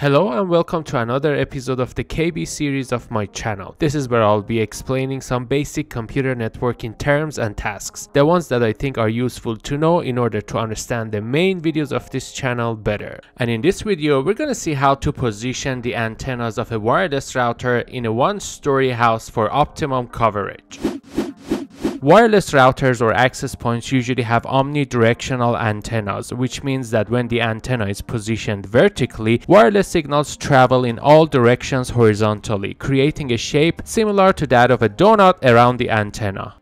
Hello and welcome to another episode of the KB series of my channel. This is where I'll be explaining some basic computer networking terms and tasks, the ones that I think are useful to know in order to understand the main videos of this channel better. And in this video, we're gonna see how to position the antennas of a wireless router in a one-story house for optimum coverage. Wireless routers or access points usually have omnidirectional antennas, which means that when the antenna is positioned vertically, wireless signals travel in all directions horizontally, creating a shape similar to that of a donut around the antenna.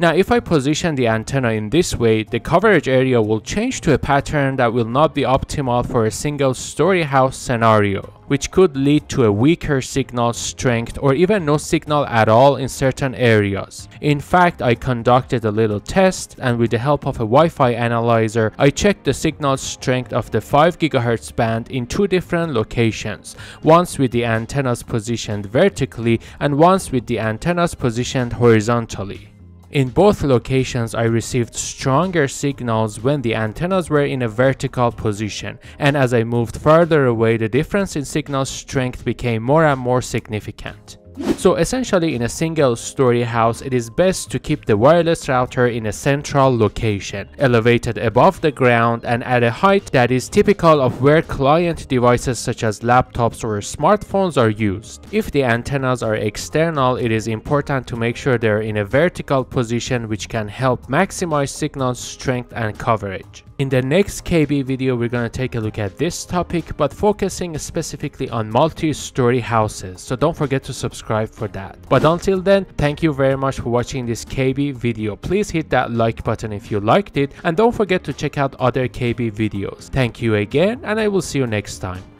Now if I position the antenna in this way, the coverage area will change to a pattern that will not be optimal for a single story house scenario, which could lead to a weaker signal strength or even no signal at all in certain areas. In fact, I conducted a little test and with the help of a Wi-Fi analyzer, I checked the signal strength of the 5 GHz band in two different locations, once with the antennas positioned vertically and once with the antennas positioned horizontally. In both locations I received stronger signals when the antennas were in a vertical position and as I moved further away the difference in signal strength became more and more significant. So essentially in a single story house it is best to keep the wireless router in a central location, elevated above the ground and at a height that is typical of where client devices such as laptops or smartphones are used. If the antennas are external it is important to make sure they're in a vertical position which can help maximize signal strength and coverage. In the next KB video, we're going to take a look at this topic, but focusing specifically on multi-story houses, so don't forget to subscribe for that. But until then, thank you very much for watching this KB video. Please hit that like button if you liked it, and don't forget to check out other KB videos. Thank you again, and I will see you next time.